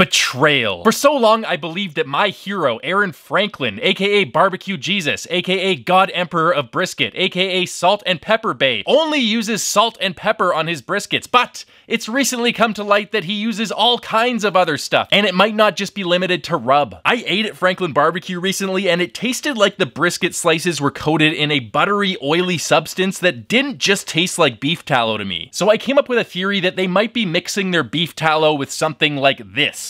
Betrayal. For so long, I believed that my hero, Aaron Franklin, aka Barbecue Jesus, aka God Emperor of Brisket, aka Salt and Pepper Bae, only uses salt and pepper on his briskets, but it's recently come to light that he uses all kinds of other stuff, and it might not just be limited to rub. I ate at Franklin Barbecue recently, and it tasted like the brisket slices were coated in a buttery, oily substance that didn't just taste like beef tallow to me. So I came up with a theory that they might be mixing their beef tallow with something like this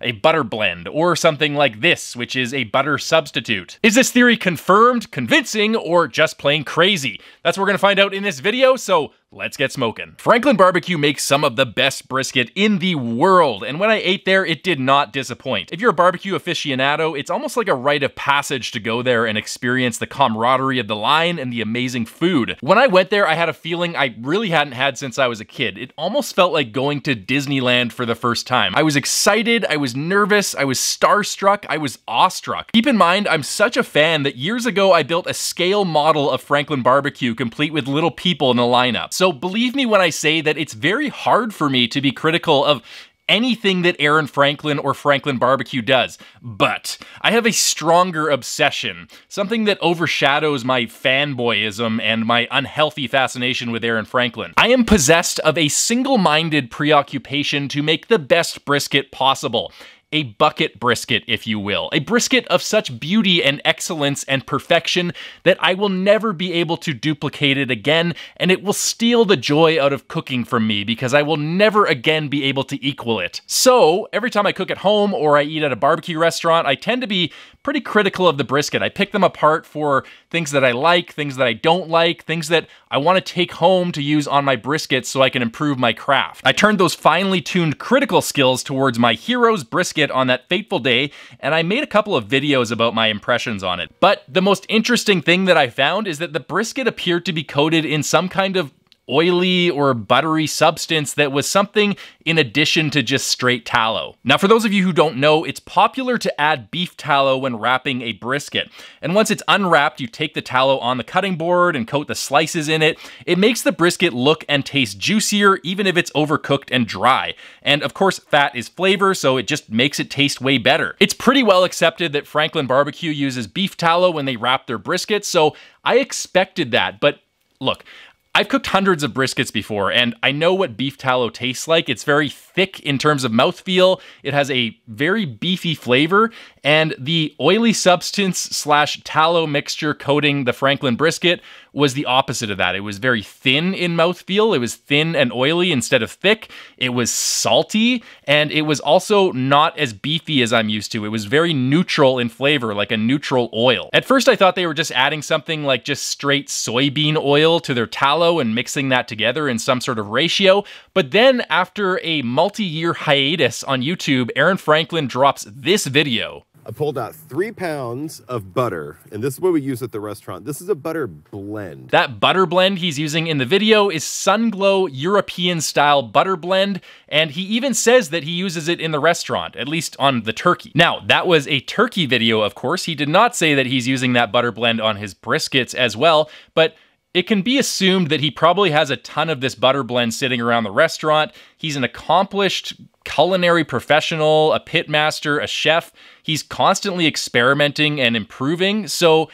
a butter blend, or something like this, which is a butter substitute. Is this theory confirmed, convincing, or just plain crazy? That's what we're gonna find out in this video, so Let's get smoking. Franklin Barbecue makes some of the best brisket in the world, and when I ate there, it did not disappoint. If you're a barbecue aficionado, it's almost like a rite of passage to go there and experience the camaraderie of the line and the amazing food. When I went there, I had a feeling I really hadn't had since I was a kid. It almost felt like going to Disneyland for the first time. I was excited, I was nervous, I was starstruck, I was awestruck. Keep in mind, I'm such a fan that years ago I built a scale model of Franklin Barbecue complete with little people in the lineup. So believe me when I say that it's very hard for me to be critical of anything that Aaron Franklin or Franklin Barbecue does. But I have a stronger obsession, something that overshadows my fanboyism and my unhealthy fascination with Aaron Franklin. I am possessed of a single minded preoccupation to make the best brisket possible a bucket brisket, if you will. A brisket of such beauty and excellence and perfection that I will never be able to duplicate it again, and it will steal the joy out of cooking from me because I will never again be able to equal it. So, every time I cook at home or I eat at a barbecue restaurant, I tend to be pretty critical of the brisket. I pick them apart for things that I like, things that I don't like, things that I want to take home to use on my briskets so I can improve my craft. I turned those finely tuned critical skills towards my hero's brisket on that fateful day, and I made a couple of videos about my impressions on it. But the most interesting thing that I found is that the brisket appeared to be coated in some kind of oily or buttery substance that was something in addition to just straight tallow. Now, for those of you who don't know, it's popular to add beef tallow when wrapping a brisket. And once it's unwrapped, you take the tallow on the cutting board and coat the slices in it. It makes the brisket look and taste juicier, even if it's overcooked and dry. And of course, fat is flavor, so it just makes it taste way better. It's pretty well accepted that Franklin Barbecue uses beef tallow when they wrap their briskets, so I expected that, but look, I've cooked hundreds of briskets before, and I know what beef tallow tastes like. It's very thick in terms of mouthfeel. It has a very beefy flavor, and the oily substance slash tallow mixture coating the Franklin brisket was the opposite of that. It was very thin in mouthfeel. It was thin and oily instead of thick. It was salty, and it was also not as beefy as I'm used to. It was very neutral in flavor, like a neutral oil. At first, I thought they were just adding something like just straight soybean oil to their tallow and mixing that together in some sort of ratio. But then, after a multi year hiatus on YouTube, Aaron Franklin drops this video. I pulled out three pounds of butter, and this is what we use at the restaurant. This is a butter blend. That butter blend he's using in the video is Sunglow European style butter blend, and he even says that he uses it in the restaurant, at least on the turkey. Now, that was a turkey video, of course. He did not say that he's using that butter blend on his briskets as well, but it can be assumed that he probably has a ton of this butter blend sitting around the restaurant. He's an accomplished culinary professional, a pitmaster, a chef. He's constantly experimenting and improving. So,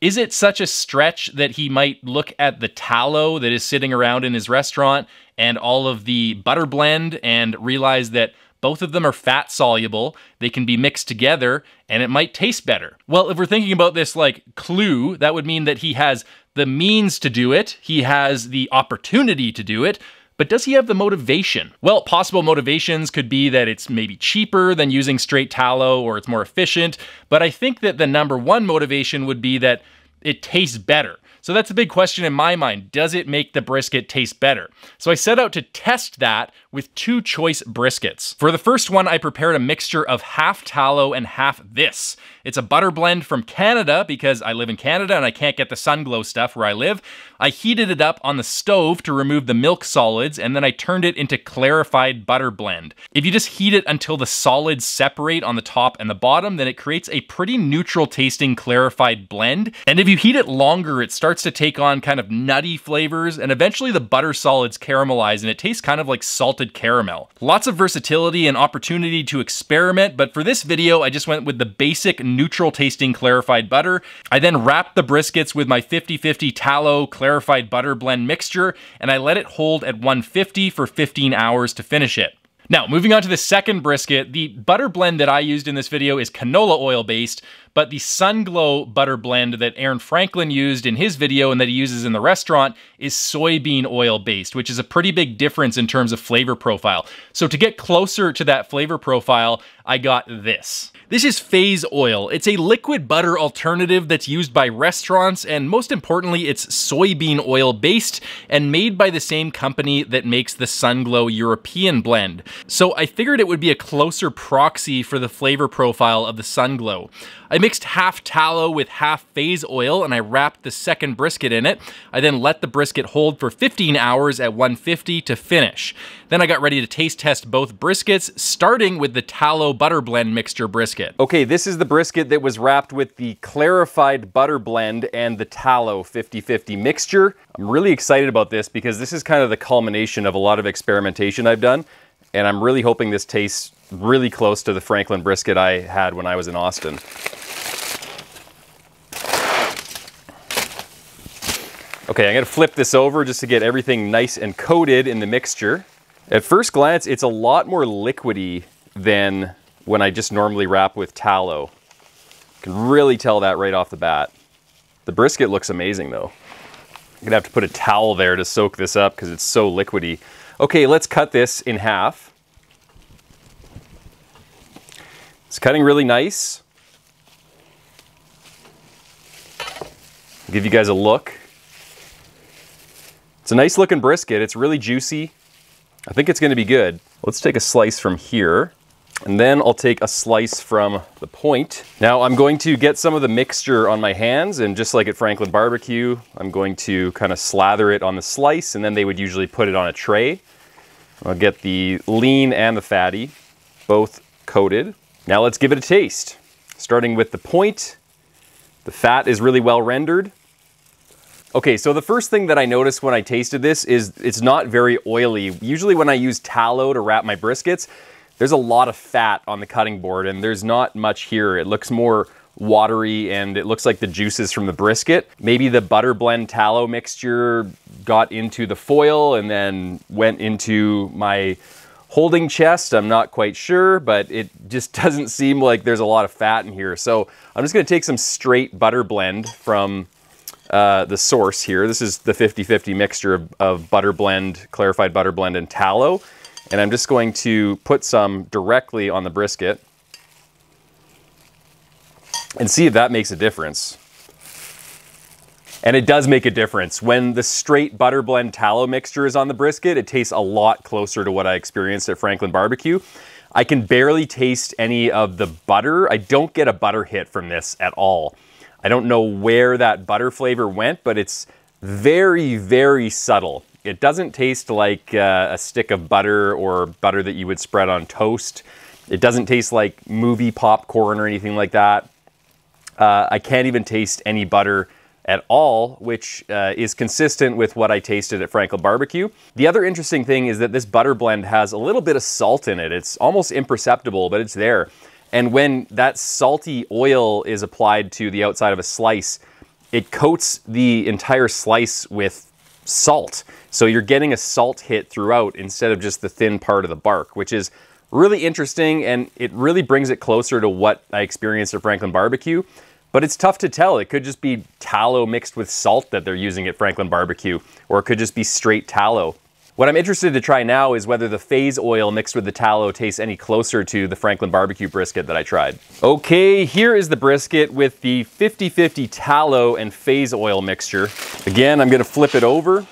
is it such a stretch that he might look at the tallow that is sitting around in his restaurant and all of the butter blend and realize that both of them are fat soluble, they can be mixed together, and it might taste better? Well, if we're thinking about this like clue, that would mean that he has the means to do it, he has the opportunity to do it, but does he have the motivation? Well, possible motivations could be that it's maybe cheaper than using straight tallow or it's more efficient, but I think that the number one motivation would be that it tastes better. So that's a big question in my mind. Does it make the brisket taste better? So I set out to test that with two choice briskets. For the first one, I prepared a mixture of half tallow and half this. It's a butter blend from Canada because I live in Canada and I can't get the Sunglow stuff where I live. I heated it up on the stove to remove the milk solids and then I turned it into clarified butter blend. If you just heat it until the solids separate on the top and the bottom, then it creates a pretty neutral tasting clarified blend. And if you heat it longer, it starts to take on kind of nutty flavors, and eventually the butter solids caramelize and it tastes kind of like salted caramel. Lots of versatility and opportunity to experiment, but for this video, I just went with the basic neutral tasting clarified butter. I then wrapped the briskets with my 50-50 tallow clarified butter blend mixture, and I let it hold at 150 for 15 hours to finish it. Now, moving on to the second brisket, the butter blend that I used in this video is canola oil based, but the Sunglow butter blend that Aaron Franklin used in his video and that he uses in the restaurant is soybean oil based, which is a pretty big difference in terms of flavor profile. So to get closer to that flavor profile, I got this. This is Phase Oil. It's a liquid butter alternative that's used by restaurants, and most importantly, it's soybean oil based and made by the same company that makes the Sunglow European blend. So I figured it would be a closer proxy for the flavor profile of the Sunglow. I mixed half tallow with half phase oil and I wrapped the second brisket in it. I then let the brisket hold for 15 hours at 150 to finish. Then I got ready to taste test both briskets, starting with the tallow butter blend mixture brisket. Okay, this is the brisket that was wrapped with the clarified butter blend and the tallow 50-50 mixture. I'm really excited about this because this is kind of the culmination of a lot of experimentation I've done. And I'm really hoping this tastes really close to the Franklin brisket I had when I was in Austin. Okay, I'm gonna flip this over just to get everything nice and coated in the mixture. At first glance, it's a lot more liquidy than when I just normally wrap with tallow. You can really tell that right off the bat. The brisket looks amazing though. I'm gonna have to put a towel there to soak this up because it's so liquidy. Okay, let's cut this in half. It's cutting really nice. I'll give you guys a look. It's a nice looking brisket. It's really juicy. I think it's gonna be good. Let's take a slice from here. And then I'll take a slice from the point. Now I'm going to get some of the mixture on my hands and just like at Franklin Barbecue, I'm going to kind of slather it on the slice and then they would usually put it on a tray. I'll get the lean and the fatty, both coated. Now let's give it a taste. Starting with the point, the fat is really well rendered. Okay, so the first thing that I noticed when I tasted this is it's not very oily. Usually when I use tallow to wrap my briskets, there's a lot of fat on the cutting board and there's not much here. It looks more watery and it looks like the juices from the brisket. Maybe the butter blend tallow mixture got into the foil and then went into my holding chest. I'm not quite sure, but it just doesn't seem like there's a lot of fat in here. So I'm just gonna take some straight butter blend from uh, the source here. This is the 50-50 mixture of, of butter blend, clarified butter blend, and tallow. And I'm just going to put some directly on the brisket and see if that makes a difference. And it does make a difference. When the straight butter blend tallow mixture is on the brisket, it tastes a lot closer to what I experienced at Franklin Barbecue. I can barely taste any of the butter. I don't get a butter hit from this at all. I don't know where that butter flavor went, but it's very, very subtle. It doesn't taste like uh, a stick of butter or butter that you would spread on toast. It doesn't taste like movie popcorn or anything like that. Uh, I can't even taste any butter at all, which uh, is consistent with what I tasted at Franklin Barbecue. The other interesting thing is that this butter blend has a little bit of salt in it. It's almost imperceptible, but it's there. And when that salty oil is applied to the outside of a slice, it coats the entire slice with salt. So you're getting a salt hit throughout instead of just the thin part of the bark, which is really interesting and it really brings it closer to what I experienced at Franklin Barbecue. But it's tough to tell. It could just be tallow mixed with salt that they're using at Franklin Barbecue, or it could just be straight tallow. What I'm interested to try now is whether the phase oil mixed with the tallow tastes any closer to the Franklin barbecue brisket that I tried. Okay, here is the brisket with the 50-50 tallow and phase oil mixture. Again, I'm gonna flip it over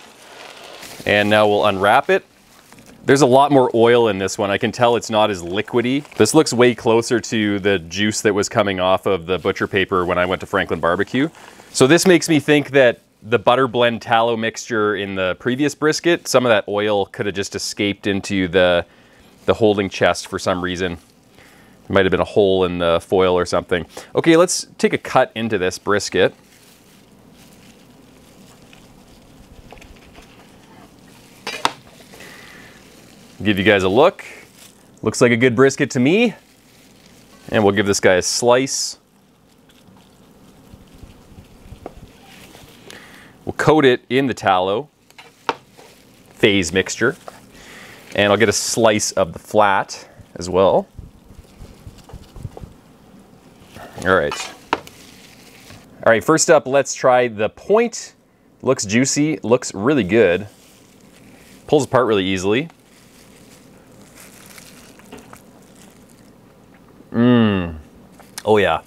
and now we'll unwrap it. There's a lot more oil in this one. I can tell it's not as liquidy. This looks way closer to the juice that was coming off of the butcher paper when I went to Franklin Barbecue. So this makes me think that the butter blend tallow mixture in the previous brisket, some of that oil could have just escaped into the, the holding chest for some reason. It might have been a hole in the foil or something. Okay, let's take a cut into this brisket. Give you guys a look. Looks like a good brisket to me. And we'll give this guy a slice. We'll coat it in the tallow phase mixture. And I'll get a slice of the flat as well. All right. All right, first up, let's try the point. Looks juicy, looks really good. Pulls apart really easily. Mmm. Oh yeah.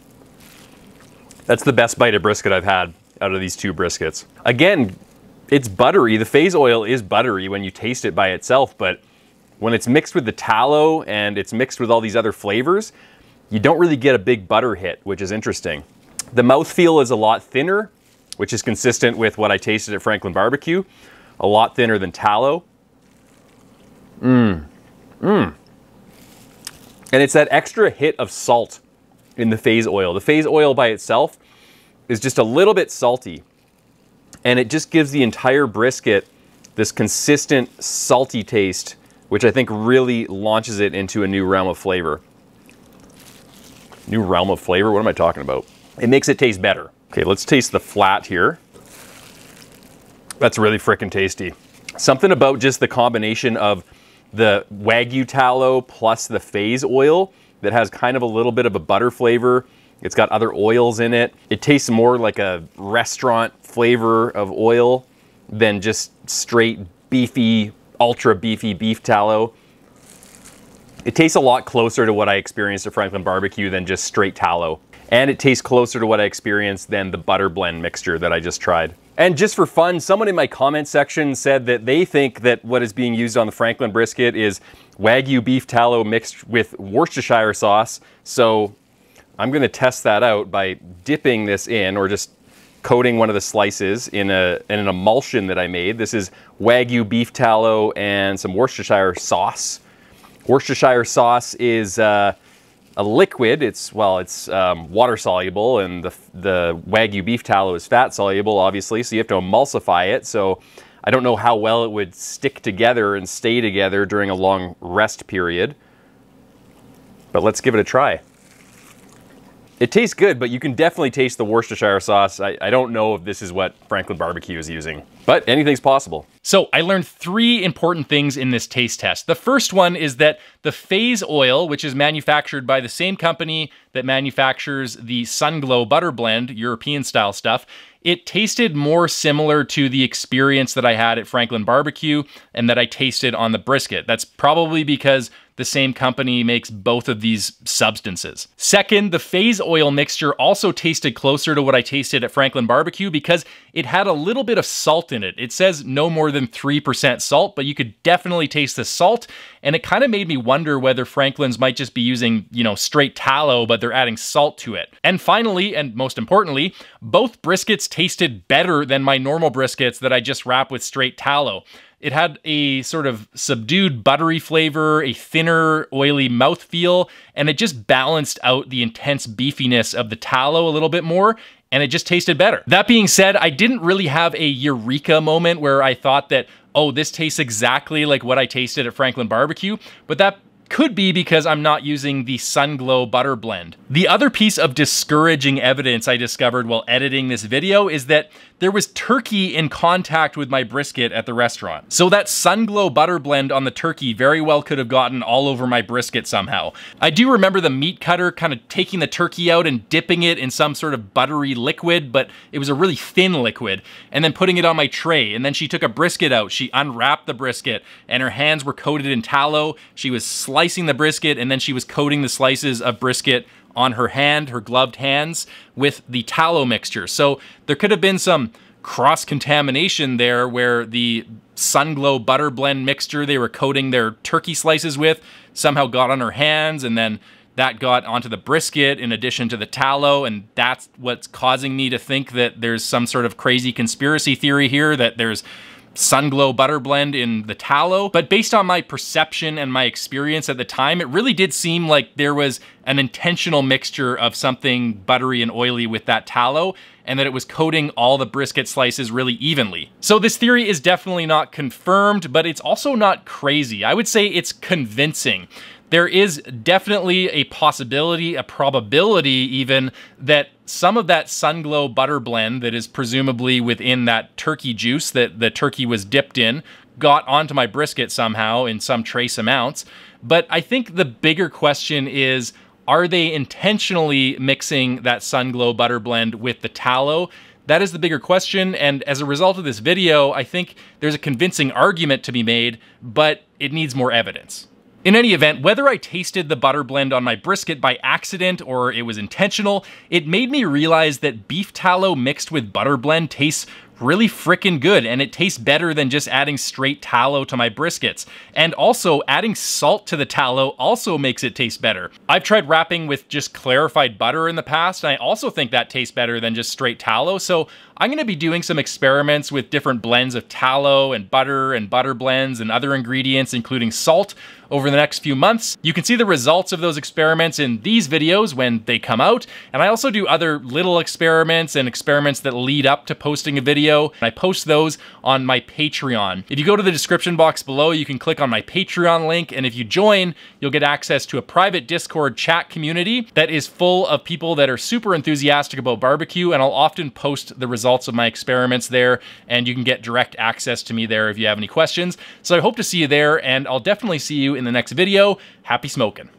That's the best bite of brisket I've had out of these two briskets. Again, it's buttery. The phase oil is buttery when you taste it by itself, but when it's mixed with the tallow and it's mixed with all these other flavors, you don't really get a big butter hit, which is interesting. The mouthfeel is a lot thinner, which is consistent with what I tasted at Franklin Barbecue. A lot thinner than tallow. Mmm. Mmm. And it's that extra hit of salt in the phase oil. The phase oil by itself is just a little bit salty. And it just gives the entire brisket this consistent salty taste, which I think really launches it into a new realm of flavor. New realm of flavor? What am I talking about? It makes it taste better. Okay, let's taste the flat here. That's really freaking tasty. Something about just the combination of the Wagyu tallow plus the phase oil that has kind of a little bit of a butter flavor it's got other oils in it. It tastes more like a restaurant flavor of oil than just straight beefy, ultra beefy beef tallow. It tastes a lot closer to what I experienced at Franklin Barbecue than just straight tallow. And it tastes closer to what I experienced than the butter blend mixture that I just tried. And just for fun, someone in my comment section said that they think that what is being used on the Franklin brisket is Wagyu beef tallow mixed with Worcestershire sauce. So I'm going to test that out by dipping this in or just coating one of the slices in, a, in an emulsion that I made. This is Wagyu beef tallow and some Worcestershire sauce. Worcestershire sauce is uh, a liquid. It's, well, it's um, water soluble and the, the Wagyu beef tallow is fat soluble, obviously, so you have to emulsify it. So I don't know how well it would stick together and stay together during a long rest period. But let's give it a try. It tastes good, but you can definitely taste the Worcestershire sauce. I, I don't know if this is what Franklin Barbecue is using, but anything's possible. So I learned three important things in this taste test. The first one is that the phase oil, which is manufactured by the same company that manufactures the Sunglow butter blend, European style stuff, it tasted more similar to the experience that I had at Franklin Barbecue and that I tasted on the brisket. That's probably because the same company makes both of these substances. Second, the phase oil mixture also tasted closer to what I tasted at Franklin Barbecue because it had a little bit of salt in it. It says no more than 3% salt, but you could definitely taste the salt, and it kind of made me wonder whether Franklin's might just be using, you know, straight tallow, but they're adding salt to it. And finally, and most importantly, both briskets tasted better than my normal briskets that I just wrap with straight tallow. It had a sort of subdued buttery flavor, a thinner, oily mouthfeel, and it just balanced out the intense beefiness of the tallow a little bit more and it just tasted better. That being said, I didn't really have a eureka moment where I thought that, oh, this tastes exactly like what I tasted at Franklin Barbecue, but that could be because I'm not using the Sunglow butter blend. The other piece of discouraging evidence I discovered while editing this video is that there was turkey in contact with my brisket at the restaurant. So that Sunglow butter blend on the turkey very well could have gotten all over my brisket somehow. I do remember the meat cutter kind of taking the turkey out and dipping it in some sort of buttery liquid, but it was a really thin liquid, and then putting it on my tray. And then she took a brisket out. She unwrapped the brisket, and her hands were coated in tallow. She was slicing the brisket, and then she was coating the slices of brisket on her hand, her gloved hands, with the tallow mixture. So there could have been some cross contamination there where the Sunglow butter blend mixture they were coating their turkey slices with somehow got on her hands and then that got onto the brisket in addition to the tallow and that's what's causing me to think that there's some sort of crazy conspiracy theory here that there's Sunglow butter blend in the tallow, but based on my perception and my experience at the time, it really did seem like there was an intentional mixture of something buttery and oily with that tallow, and that it was coating all the brisket slices really evenly. So this theory is definitely not confirmed, but it's also not crazy. I would say it's convincing there is definitely a possibility, a probability even, that some of that Sunglow butter blend that is presumably within that turkey juice that the turkey was dipped in got onto my brisket somehow in some trace amounts. But I think the bigger question is are they intentionally mixing that Sunglow butter blend with the tallow? That is the bigger question, and as a result of this video, I think there's a convincing argument to be made, but it needs more evidence. In any event, whether I tasted the butter blend on my brisket by accident or it was intentional, it made me realize that beef tallow mixed with butter blend tastes really freaking good and it tastes better than just adding straight tallow to my briskets. And also, adding salt to the tallow also makes it taste better. I've tried wrapping with just clarified butter in the past, and I also think that tastes better than just straight tallow. So I'm gonna be doing some experiments with different blends of tallow and butter and butter blends and other ingredients, including salt, over the next few months. You can see the results of those experiments in these videos when they come out. And I also do other little experiments and experiments that lead up to posting a video. And I post those on my Patreon. If you go to the description box below, you can click on my Patreon link. And if you join, you'll get access to a private Discord chat community that is full of people that are super enthusiastic about barbecue. And I'll often post the results of my experiments there. And you can get direct access to me there if you have any questions. So I hope to see you there. And I'll definitely see you in the next video. Happy smoking.